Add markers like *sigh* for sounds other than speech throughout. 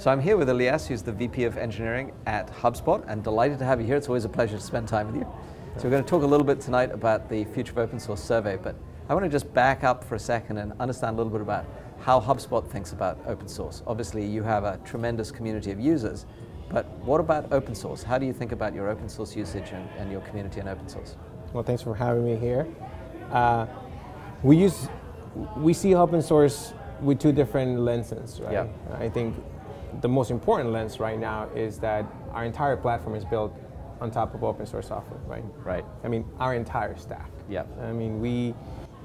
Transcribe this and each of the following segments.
So I'm here with Elias, who's the VP of Engineering at HubSpot, and delighted to have you here. It's always a pleasure to spend time with you. So we're going to talk a little bit tonight about the Future of Open Source survey, but I want to just back up for a second and understand a little bit about how HubSpot thinks about open source. Obviously, you have a tremendous community of users, but what about open source? How do you think about your open source usage and, and your community in open source? Well, thanks for having me here. Uh, we use, we see open source with two different lenses, right? Yeah. I think the most important lens right now is that our entire platform is built on top of open source software, right? Right. I mean, our entire stack. Yeah. I mean, we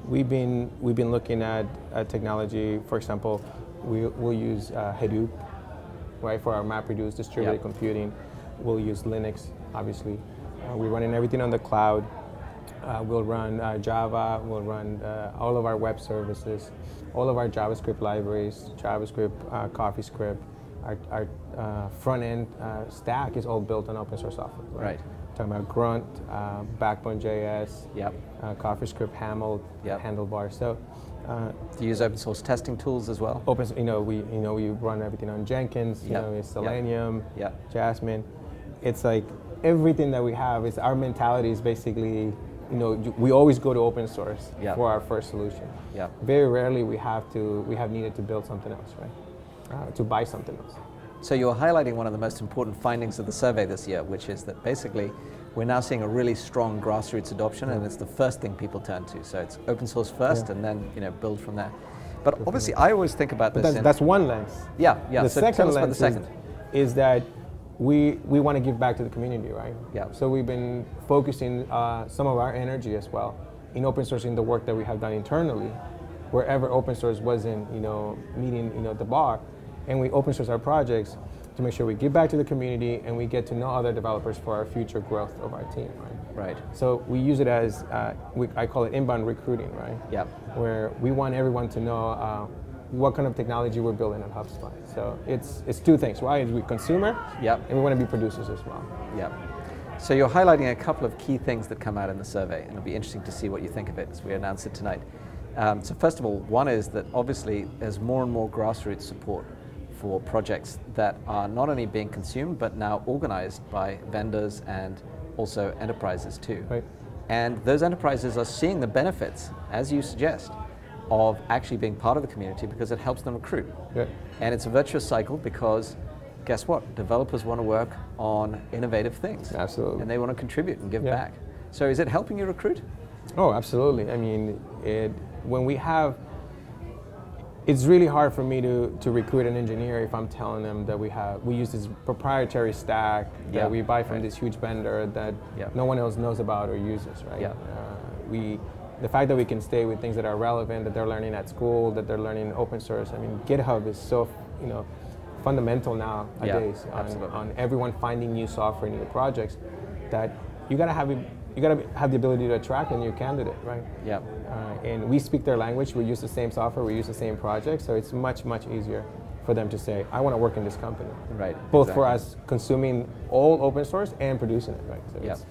we've been we've been looking at uh, technology. For example, we will use uh, Hadoop, right, for our MapReduce distributed Yep. computing. We'll use Linux, obviously. Uh, we're running everything on the cloud. Uh, we'll run uh, Java. We'll run uh, all of our web services, all of our JavaScript libraries, JavaScript, uh, CoffeeScript. Our, our uh, front end uh, stack is all built on open source software. Right. Talking about Grunt, uh, Backbone.js, Yep. uh, CoffeeScript, Haml, Yep. Handlebar. So, uh, Do you use open source testing tools as well? open, you know, we you know we run everything on Jenkins. You Yep. know, it's Selenium, Yep. Jasmine. It's like everything that we have. Is our mentality is basically, you know, we always go to open source Yep. for our first solution. Yeah. Very rarely we have to we have needed to build something else, right? Uh, to buy something else. So you're highlighting one of the most important findings of the survey this year, which is that basically we're now seeing a really strong grassroots adoption, and it's the first thing people turn to. So it's open source first, Yeah. and then you know build from there. But obviously, I always think about this. that's, in- that's one lens. yeah, yeah. the so second about the second. Is, is that we we want to give back to the community, right? Yeah. So we've been focusing uh, some of our energy as well in open sourcing the work that we have done internally, wherever open source wasn't, you know, meeting, you know, the bar, and we open source our projects to make sure we give back to the community and we get to know other developers for our future growth of our team, right? Right. So we use it as uh, we, I call it inbound recruiting, right? Yeah. Where we want everyone to know uh, what kind of technology we're building at HubSpot. So it's it's two things, right? We consumer, Yep. and we want to be producers as well. Yeah. So you're highlighting a couple of key things that come out in the survey, and it'll be interesting to see what you think of it as we announce it tonight. Um, so first of all, one is that obviously there's more and more grassroots support for projects that are not only being consumed but now organized by vendors and also enterprises too. Right. And those enterprises are seeing the benefits, as you suggest, of actually being part of the community because it helps them recruit. Yeah. And it's a virtuous cycle because guess what? Developers want to work on innovative things. Absolutely. And they want to contribute and give Yeah. back. So is it helping you recruit? Oh, absolutely. I mean, it when we have. It's really hard for me to, to recruit an engineer if I'm telling them that we have we use this proprietary stack that Yeah, we buy from right. this huge vendor that Yeah. no one else knows about or uses, right? Yeah. Uh, we the fact that we can stay with things that are relevant, that they're learning at school, that they're learning open source. I mean, GitHub is so you know fundamental nowadays on, on everyone finding new software, and new projects. That you gotta have you gotta have the ability to attract a new candidate, right? Yeah. And we speak their language. We use the same software. We use the same project. So it's much much easier for them to say, "I want to work in this company." Right. Both for us consuming all open source and producing it, right? So Yeah. it's,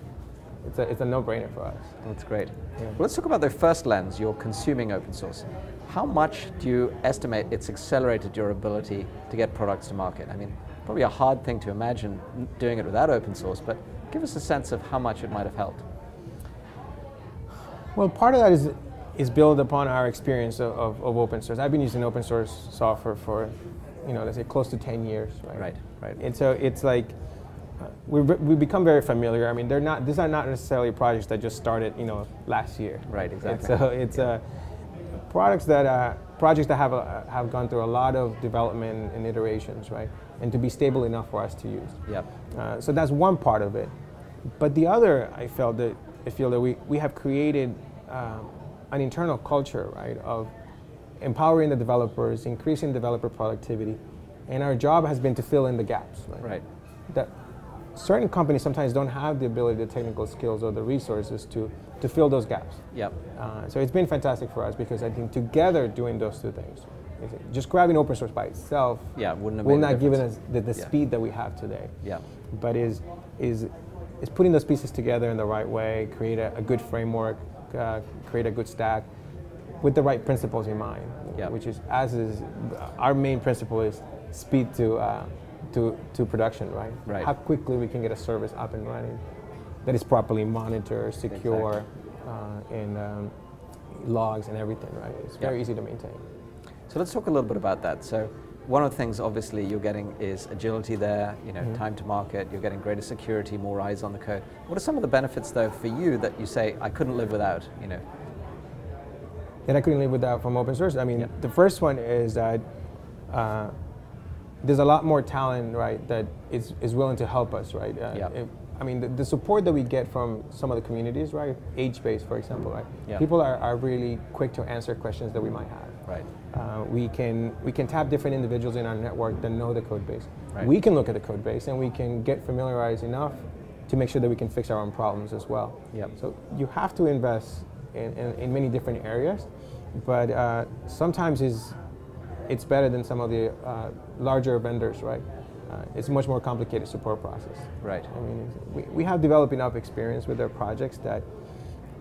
it's a it's a no-brainer for us. That's great. Yeah. Well, let's talk about the first lens, you're consuming open source. How much do you estimate it's accelerated your ability to get products to market? I mean, probably a hard thing to imagine doing it without open source, but give us a sense of how much it might have helped. Well, part of that is is built upon our experience of, of, of open source. I've been using open source software for, you know, let's say close to 10 years, right? Right, right. And so it's like uh, we we become very familiar. I mean, they're not these are not necessarily projects that just started, you know, last year. Right, exactly. And so it's uh, products that uh, projects that have a, have gone through a lot of development and iterations, right? And to be stable enough for us to use. Yep. Uh, so that's one part of it. But the other, I felt that I feel that we, we have created um, an internal culture, right, of empowering the developers, increasing developer productivity, and our job has been to fill in the gaps. Right. Right. That certain companies sometimes don't have the ability, the technical skills, or the resources to to fill those gaps. Yep. Uh, so it's been fantastic for us because I think together doing those two things, just grabbing open source by itself, Yeah, wouldn't have will not give us the, the Yeah. speed that we have today Yeah. but is is is putting those pieces together in the right way, create a, a good framework, uh, create a good stack with the right principles in mind. Yeah. Which is as is our main principle is speed to, uh, to, to production, right? Right. How quickly we can get a service up and running that is properly monitored, secure, uh, and um, logs and everything, right? It's very easy to maintain. So let's talk a little bit about that. So one of the things obviously you're getting is agility there, you know, Mm-hmm. time to market, you're getting greater security, more eyes on the code. What are some of the benefits though for you that you say I couldn't live without, you know? that I couldn't live without from open source. I mean, Yeah. the first one is that uh, there's a lot more talent, right, that is, is willing to help us, right? Uh, Yeah. I mean, the, the support that we get from some of the communities, right, HBase, for example, right? Yeah. People are, are really quick to answer questions that we might have. Right. Uh, we can we can tap different individuals in our network that know the code base. Right. We can look at the code base and we can get familiarized enough to make sure that we can fix our own problems as well. Yep. So you have to invest in, in, in many different areas, but uh, sometimes is it's better than some of the uh, larger vendors, right? Uh, it's a much more complicated support process. Right. I mean, we, we have developed enough experience with our projects that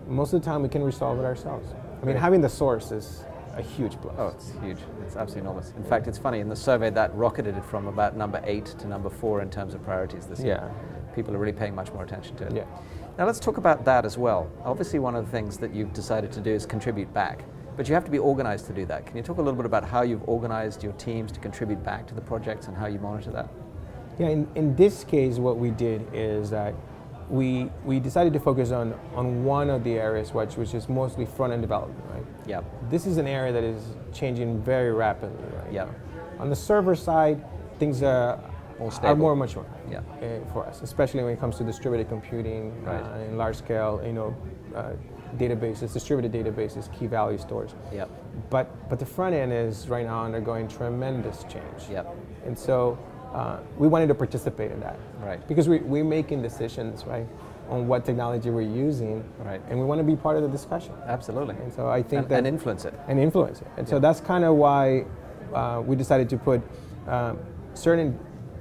most of the time we can resolve it ourselves. I mean, Right. having the source is a huge plus. Oh, it's huge. It's absolutely enormous. In fact, it's funny, in the survey that rocketed it from about number eight to number four in terms of priorities this year. Yeah. People are really paying much more attention to it. Yeah. Now let's talk about that as well. Obviously, one of the things that you've decided to do is contribute back, but you have to be organized to do that. Can you talk a little bit about how you've organized your teams to contribute back to the projects and how you monitor that? Yeah, in, in this case, what we did is that we, we decided to focus on, on one of the areas, which, which is mostly front-end development, right? Yeah. This is an area that is changing very rapidly, right? Yeah. On the server side, things are, More are more mature Yeah. uh, for us, especially when it comes to distributed computing Right. uh, and large scale, you know, uh, databases, distributed databases, key value stores. Yep. But, but the front end is right now undergoing tremendous change. Yep. And so uh, we wanted to participate in that. Right. Because we, we're making decisions, right, on what technology we're using. Right. And we want to be part of the discussion. Absolutely. And so I think And, that. and influence it. and influence it. And so that's kind of why uh, we decided to put um, certain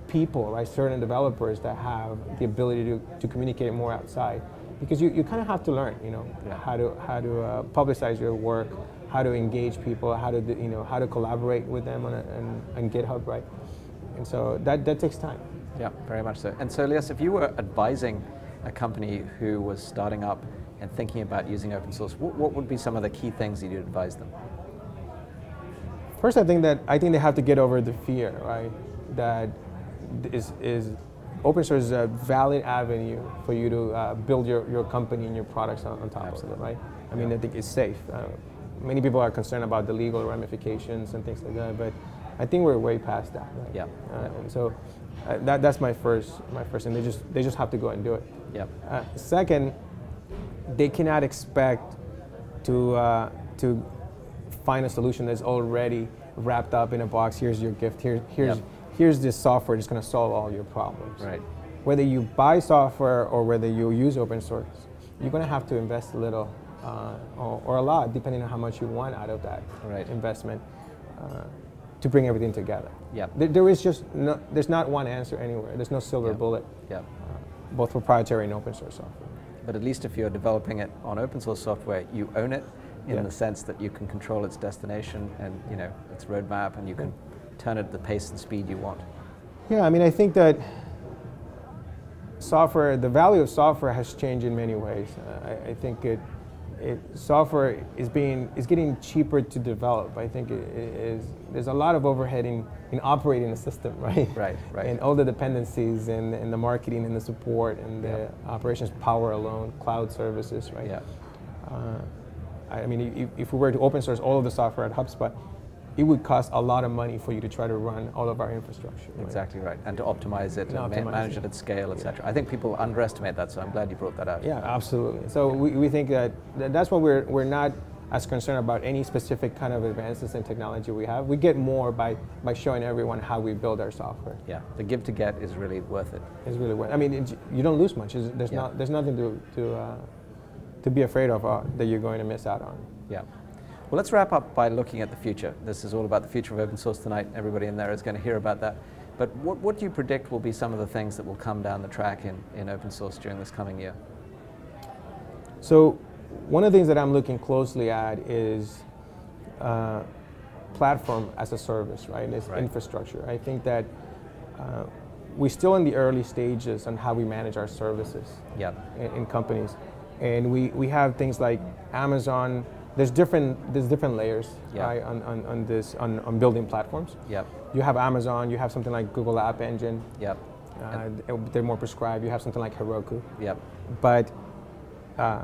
people, right, certain developers that have the ability to, to communicate more outside. Because you, you kind of have to learn, you know, Yeah. how to how to uh, publicize your work, how to engage people, how to do- you know how to collaborate with them on, a, on, on GitHub, right? And so that, that takes time. Yeah, very much so. And so, Elias, if you were advising a company who was starting up and thinking about using open source, what, what would be some of the key things that you'd advise them? First, I think that I think they have to get over the fear, right? That is is open source is a valid avenue for you to uh, build your, your company and your products on, on top Absolutely. of it, right? I mean, I think it's safe. Uh, many people are concerned about the legal ramifications and things like that, but I think we're way past that, right? Yeah. Uh, Yeah. And so uh, that, that's my first my first thing. They just they just have to go and do it. Yep. Uh, second, they cannot expect to uh, to find a solution that's already wrapped up in a box. Here's your gift. Here, here's Yep. here's this software that's going to solve all your problems. Right. Whether you buy software or whether you use open source, you're going to have to invest a little uh, or, or a lot, depending on how much you want out of that Right. investment, uh, to bring everything together. Yeah. There, there is just no, there's not one answer anywhere. There's no silver Yep. bullet, Yeah. uh, both proprietary and open source software. But at least if you're developing it on open source software, you own it in the sense that you can control its destination and you know its roadmap, and you can turn it at the pace and speed you want. Yeah, I mean, I think that software, the value of software has changed in many ways. Uh, I, I think it, it, software is being is getting cheaper to develop. I think it, it is there's a lot of overhead in, in operating the system, *laughs* right? Right, right. And all the dependencies and, and the marketing and the support and the operations power alone, cloud services, right? Yeah. Uh, I mean, if, if we were to open source all of the software at HubSpot, it would cost a lot of money for you to try to run all of our infrastructure. right? Exactly right, and to optimize it And and, optimize manage it. it at scale, etc. I think people underestimate that, so I'm glad you brought that out. Yeah, absolutely. So we, we think that, that that's why we're, we're not as concerned about any specific kind of advances in technology we have. We get more by, by showing everyone how we build our software. Yeah, the give to get is really worth it. It's really what I mean. It, you don't lose much. It's- There's Yeah. not there's nothing to to uh, to be afraid of uh, that you're going to miss out on. Yeah. Well, let's wrap up by looking at the future. This is all about the future of open source tonight. Everybody in there is going to hear about that. But what, what do you predict will be some of the things that will come down the track in, in open source during this coming year? So one of the things that I'm looking closely at is uh, platform as a service, right? It's Right. infrastructure. I think that uh, we're still in the early stages on how we manage our services Yep. in, in companies, and we, we have things like Amazon. There's different there's different layers Yeah. right, on, on, on this on, on building platforms. Yep. You have Amazon. You have something like Google App Engine. Yep. Uh, they're more prescribed. You have something like Heroku, Yep. but uh,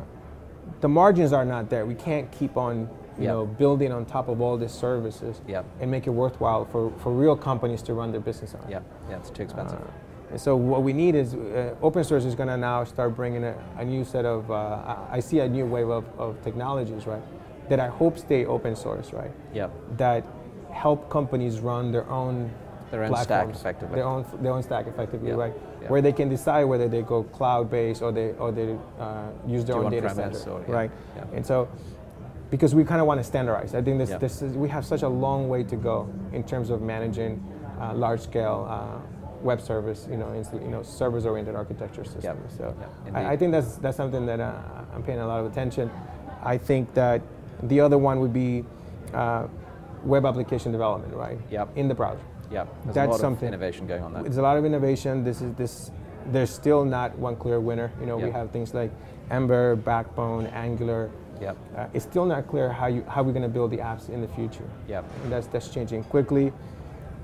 the margins are not there. We can't keep on you Yep. know building on top of all these services Yep. and make it worthwhile for, for real companies to run their business on. Yep. Yeah, it's too expensive. Uh, and so what we need is uh, open source is going to now start bringing a, a new set of. Uh, I I see a new wave of, of technologies, right? That I hope stay open source, right? yep. That help companies run their own Their own stack effectively. Their own their own stack effectively, Yeah. right? Yeah. Where they can decide whether they go cloud based or they or they uh, use their Do own data center, or- yeah. right? Yeah. And so. Because we kind of want to standardize. I think this, Yeah. this is, we have such a long way to go in terms of managing uh, large scale uh, web service, you know, you know, service oriented architecture systems. So Yeah, I, I think that's that's something that uh, I'm paying a lot of attention. I think that the other one would be uh, web application development, right? Yep. In the browser. Yep. There's That's a lot something- of innovation going on there. There's a lot of innovation. This is this. There's still not one clear winner. You know, we have things like Ember, Backbone, Angular. Yep. Uh, it's still not clear how you how we're going to build the apps in the future. Yep. And that's that's changing quickly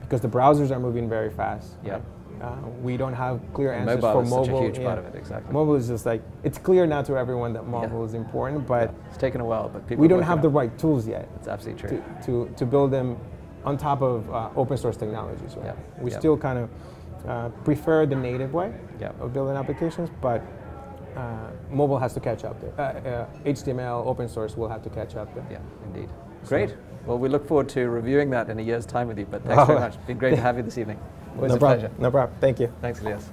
because the browsers are moving very fast. Yep. right? Uh, we don't have clear answers mobile for is mobile. such a huge yeah. part of it, exactly. Mobile is just like it's clear now to everyone that mobile is important, but Yeah. It's taken a while, but people we don't have the right tools yet It's absolutely true. to, to, to build them on top of uh, open source technologies. Right? Yeah, We yeah. still kind of uh, prefer the native way Yeah. of building applications, but uh, mobile has to catch up there. Uh, uh, HTML, open source will have to catch up there. Yeah, indeed. Great. Well, we look forward to reviewing that in a year's time with you. But thanks *laughs* very Oh. much. It's been great to *laughs* have you this evening. Always no a problem. pleasure. No problem. Thank you. Thanks, Elias.